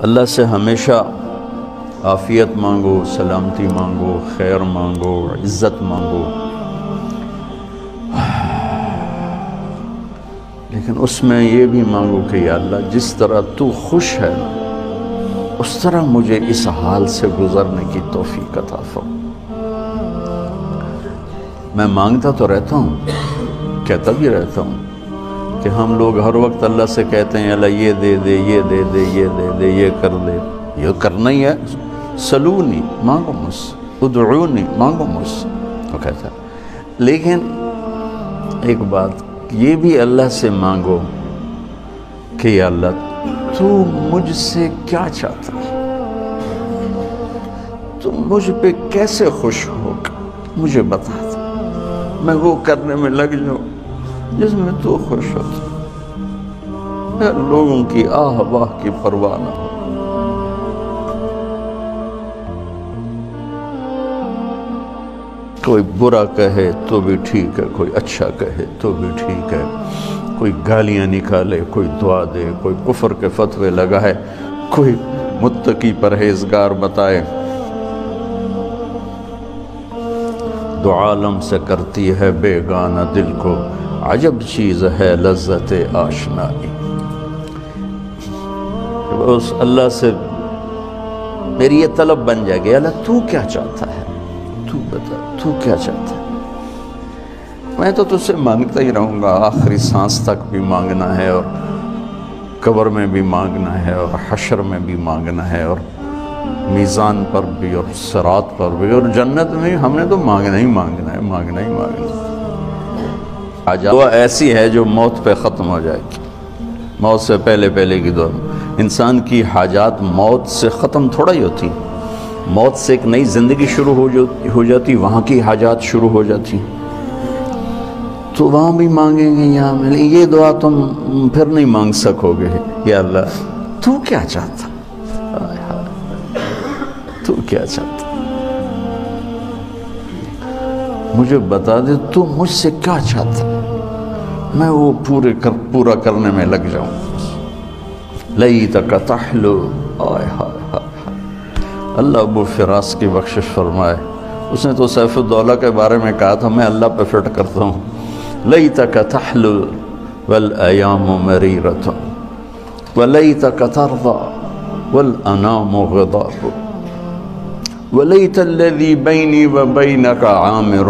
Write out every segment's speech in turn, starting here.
अल्लाह से हमेशा आफ़ियत मांगो, सलामती मांगो, खैर मांगो, इज़्ज़त मांगो। लेकिन उसमें ये भी मांगो कि अल्लाह, जिस तरह तू खुश है, उस तरह मुझे इस हाल से गुज़रने की तोफ़ी अता फरमा। मैं माँगता तो रहता हूँ, कहता भी रहता हूँ कि हम लोग हर वक्त अल्लाह से कहते हैं, अल्लाह, ये दे दे, ये दे दे, ये दे दे, ये कर दे ये करना ही है। सलूनी, मांगो मुझसे उदरूनी, मांगो मुझसे वो कहता लेकिन एक बात, ये भी अल्लाह से मांगो कि अल्लाह, तू मुझसे क्या चाहता है? तू मुझ पे कैसे खुश हो? मुझे बता दे। मैं वो करने में लग जाऊँ। जिसमें तू खुश होता लोगों की आह वाह की परवाह ना हो। कोई बुरा कहे तो भी ठीक है, कोई अच्छा कहे तो भी ठीक है। कोई गालियाँ निकाले, कोई दुआ दे, कोई कुफर के फतवे लगाए, कोई मुत्तकी परहेजगार बताए। दो आलम से करती है बेगाना दिल को। अजब चीज़ है लज्जत आशनाई। उस अल्लाह से मेरी ये तलब बन जाएगी। अल्लाह, तू क्या चाहता है? तू बता, तू क्या चाहता है? मैं तो तुझसे माँगता ही रहूँगा। आखिरी सांस तक भी मांगना है और कबर में भी मांगना है और हशर में भी मांगना है और मीज़ान पर भी और सरात पर भी और जन्नत में हमने तो मांगना ही मांगना है, मांगना ही मांगना आज दुआ ऐसी है जो मौत पे ख़त्म हो जाएगी मौत से पहले पहले की दुआ। इंसान की हाजात मौत से ख़त्म थोड़ा ही होती। मौत से एक नई ज़िंदगी शुरू हो जो हो जाती, वहाँ की हाजात शुरू हो जाती। तो वहाँ भी मांगेंगे यहाँ में ये दुआ तुम फिर नहीं मांग सकोगे, या अल्लाह। तू क्या चाहता? तू क्या चाहता? मुझे बता दे, तू मुझसे क्या चाहता? मैं वो पूरे कर, पूरा करने में लग जाऊँ। लई तक तहलो, आय हाय अल्लाह अबू फिरास की बख्शिश फरमाए। उसने तो सैफुद्दौला के बारे में कहा था, मैं अल्लाह पे फिट करता हूँ। लई तक तहलो, वल अयाम मरी रतन वलई तक वल अनाम गदाब वलईत लदी बैनी व बैन का आमिर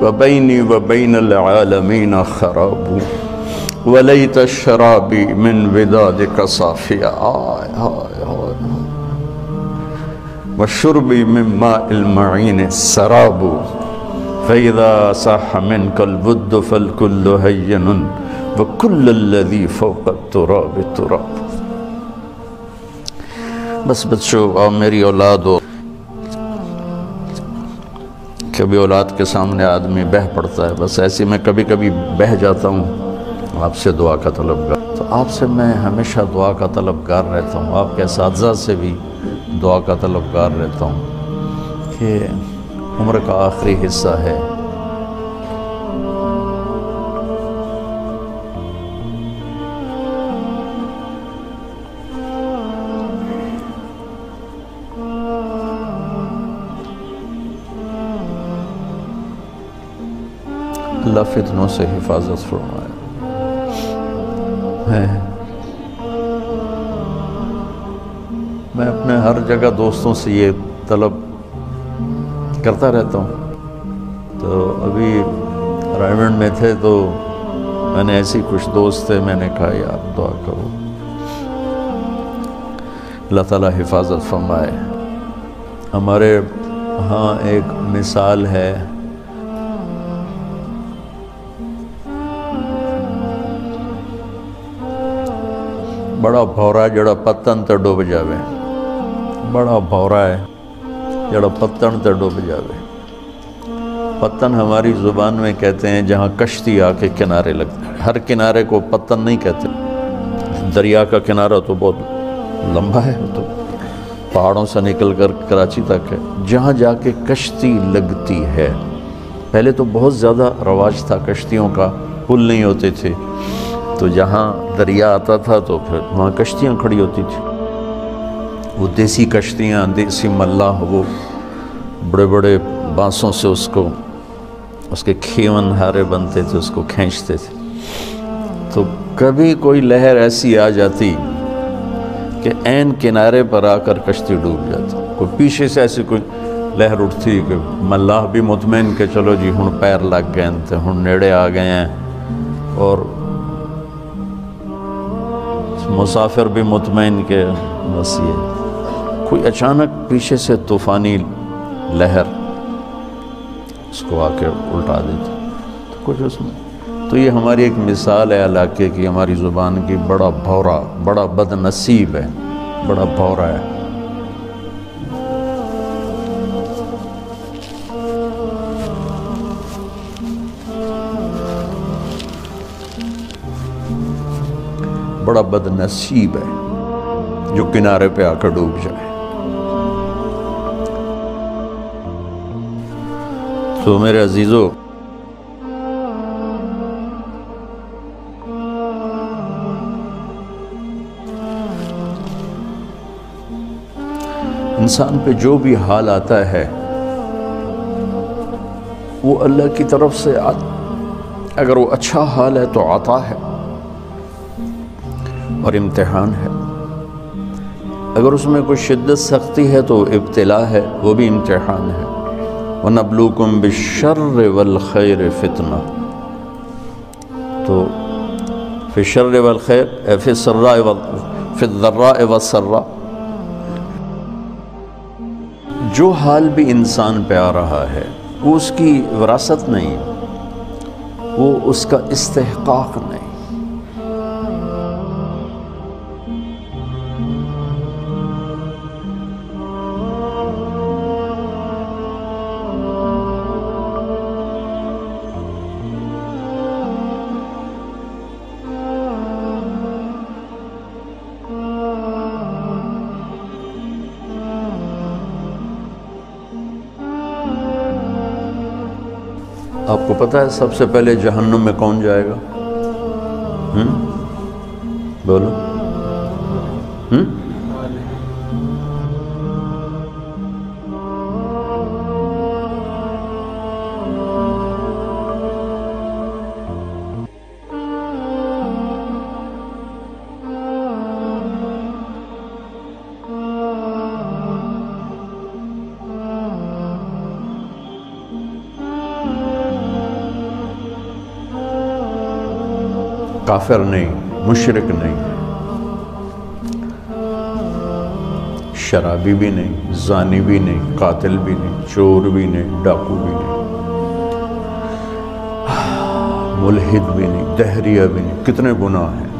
व बैनी व बैन आलमीन खराबू वलईत शराबी मिन विदाद का साफिया आय हाय हाय व शुरबी मिन माइन सराबू फ़ैदा साह मिन कल बुद्द फल कुल्लु हय्यन व कुल्ल लदी फ़ौक़त कभी औलाद के सामने आदमी बह पड़ता है, बस ऐसे में कभी कभी बह जाता हूँ। आपसे दुआ का तलबगार। तो आपसे मैं हमेशा दुआ का तलब तलबगार रहता हूँ। आपके इस से भी दुआ का तलब तलबगार रहता हूँ कि उम्र का आखिरी हिस्सा है। अल्लाह फितनों से हिफाजत फरमाए मैं मैं अपने हर जगह दोस्तों से ये तलब करता रहता हूँ तो अभी रायमंड में थे तो मैंने ऐसे कुछ दोस्त थे मैंने कहा यार दुआ करो अल्लाह ताला हिफाजत फरमाए हमारे हाँ एक मिसाल है बड़ा भौरा जड़ा पत्तन ते डुब जावे। बड़ा भौरा है, जड़ा पत्तन ते डुब जावे। पत्तन हमारी ज़ुबान में कहते हैं, जहाँ कश्ती आके किनारे लगते हैं। हर किनारे को पत्तन नहीं कहते। दरिया का किनारा तो बहुत लंबा है तो पहाड़ों से निकल कर कराची तक है। जहाँ जाके कश्ती लगती है। पहले तो बहुत ज़्यादा रवाज था कश्तियों का, पुल नहीं होते थे। तो जहाँ दरिया आता था तो फिर वहाँ कश्तियाँ खड़ी होती थी। वो देसी कश्तियाँ, देसी मल्लाह वो बड़े बड़े बांसों से उसको, उसके खेवन हारे बनते थे, उसको खींचते थे। तो कभी कोई लहर ऐसी आ जाती कि एन किनारे पर आकर कश्ती डूब जाती। कोई पीछे से ऐसी कोई लहर उठती कि मल्लाह भी मुतमिन के, चलो जी हूँ पैर लग गए तो हूँ नेड़े आ गए हैं, और मुसाफिर भी मुतमिन के बस ये कोई अचानक पीछे से तूफ़ानी लहर उसको आके उल्टा देती तो कुछ उसमें। तो ये हमारी एक मिसाल है इलाके की, हमारी ज़ुबान की, बड़ा भौरा, बड़ा बदनसीब है, बड़ा भौरा है। बड़ा बदनसीब है जो किनारे पे आकर डूब जाए। तो मेरे अजीज़ों इंसान पे जो भी हाल आता है वो अल्लाह की तरफ़ से आ, अगर वो अच्छा हाल है तो आता है। और इम्तहान है। अगर उसमें कोई शिद्दत सख्ती है तो इब्तला है, वो भी इम्तहान है। व नबलूकुम बिशर वल खैर फितना। तो फिशर वल खैर फिसर्रा फिदर्रा वसर्रा जो हाल भी इंसान पे आ रहा है, वो उसकी विरासत नहीं, वो उसका इस्तेहकाक नहीं। आपको पता है सबसे पहले जहन्नुम में कौन जाएगा? हुँ? बोलो। हम्म? काफिर नहीं, मुशरक नहीं, शराबी भी नहीं, जानी भी नहीं, कातिल भी नहीं, चोर भी नहीं, डाकू भी नहीं, मुलहिद भी नहीं, दहरिया भी नहीं, कितने गुनाह हैं।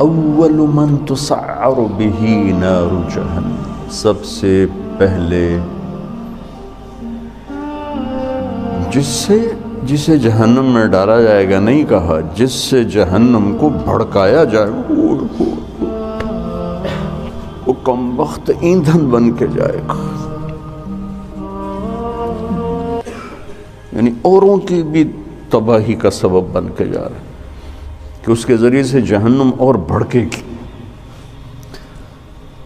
अव्वल मन तुसार बिही नारु जहन्नम, सबसे पहले जिससे जिसे जहन्नम में डाला जाएगा नहीं कहा, जिससे जहन्नम को भड़काया जाएगा वो कम वक्त ईंधन बन के जाएगा। यानी औरों की भी तबाही का सबब बन के जा रहा है कि उसके ज़रिए से जहन्नम और भड़केगी।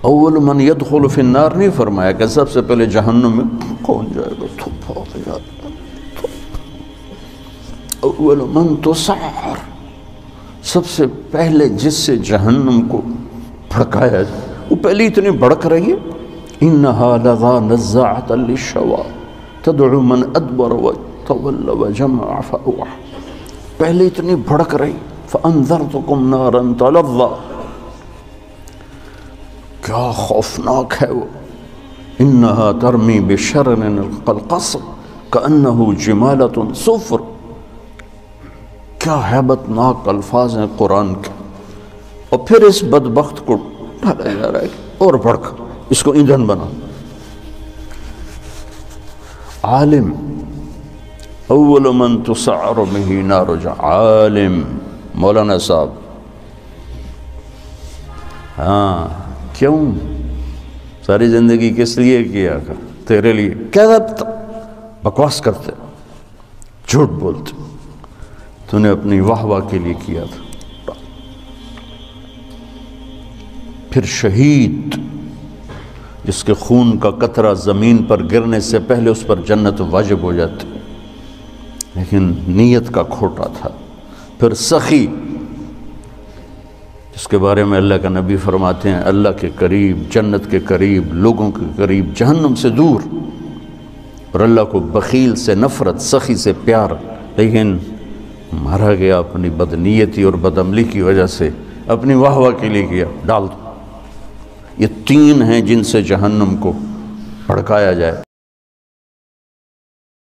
अव्वल मन यदखुल फिन्नार, नहीं फरमाया कि सबसे पहले जहन्नम में कौन जाएगा? थुप्पा जाता अव्वल मन तो सार। सबसे पहले जिससे जहन्नम को भड़काया जाए, वो पहले इतनी भड़क रही है। इन लगा नज़ात शवा तदु मन अदबर व तवल्ल व जमा पहले इतनी भड़क रही फ़अंदर तो कुम नारन तलवा क्या खौफनाक है वो। इन्ना तरमी बेशरन कलकस का जमालत सुफर। क्या हैबतनाक अल्फाज हैं कुरान के? और फिर इस बदबख्त को डाला जा रहा है और भड़क, इसको ईंधन बना। आलिम, अव्वल मन तुसार ही नारुजा आलिम, मौलाना साहब। हाँ क्यों? सारी ज़िंदगी किस लिए किया तेरे लिए। क्या बकवास करते, झूठ बोलते। तूने अपनी वाह वाह के लिए किया था। फिर शहीद, जिसके खून का कतरा ज़मीन पर गिरने से पहले उस पर जन्नत वाजिब हो जाती, लेकिन नीयत का खोटा था। फिर सखी, जिसके बारे में अल्लाह का नबी फरमाते हैं, अल्लाह के करीब, जन्नत के करीब, लोगों के करीब, जहन्नम से दूर, और अल्लाह को बकील से नफ़रत, सखी से प्यार, लेकिन मारा गया अपनी बदनीयती और बदअमली की वजह से, अपनी वाह वाह के लिए किया, डाल दो। ये तीन हैं जिनसे जहन्नम को भड़काया जाए।